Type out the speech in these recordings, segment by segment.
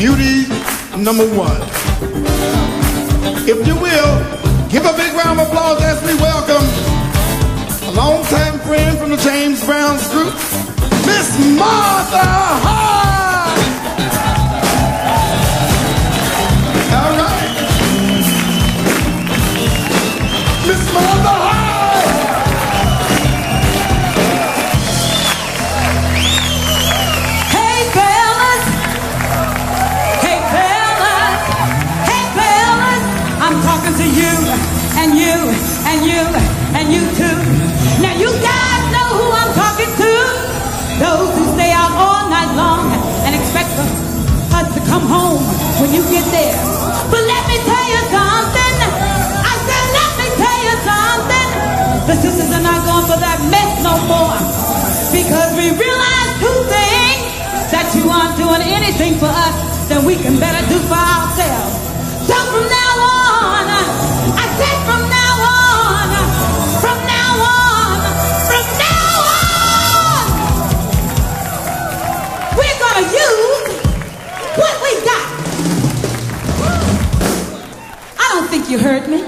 beauty number one. If you will, give a big round of applause as we welcome a longtime friend from the James Brown's group, Miss Martha High. To you and you and you and you too. Now you guys know who I'm talking to. Those who stay out all night long and expect us to come home when you get there. But let me tell you something. I said let me tell you something. The sisters are not going for that mess no more because we realize two things that you aren't doing anything for us then we can better you heard me.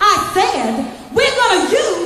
I said we're gonna use